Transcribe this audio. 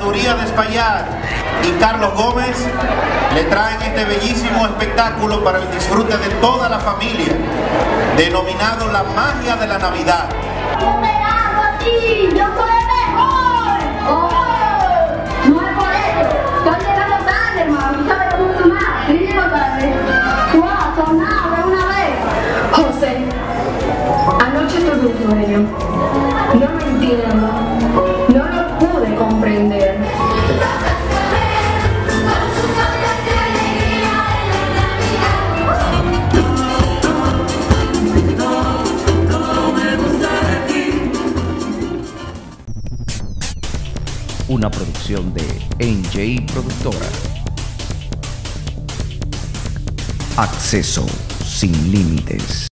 categoría de Espaillat y Carlos Gómez le traen este bellísimo espectáculo para el disfrute de toda la familia, denominado La Magia de la Navidad. ¡Un regalo a ti! ¡Yo soy el mejor! Una producción de NJ Productora. Acceso sin límites.